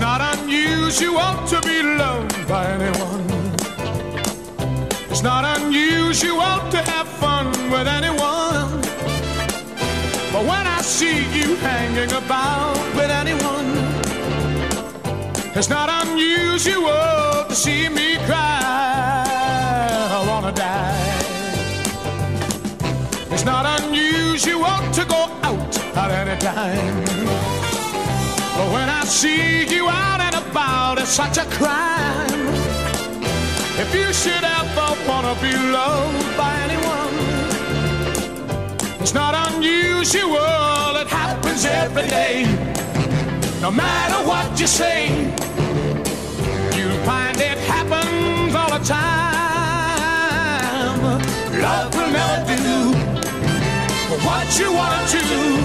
unusual to be loved by anyone. It's not unusual to have fun with anyone. But when I see you hanging about with anyone, it's not unusual to see me cry. I wanna die. It's not unusual to go out at any time. I see you out and about, it's such a crime. If you should ever wanna be loved by anyone, it's not unusual, it happens every day. No matter what you say, you'll find it happens all the time. Love will never do what you wanna do.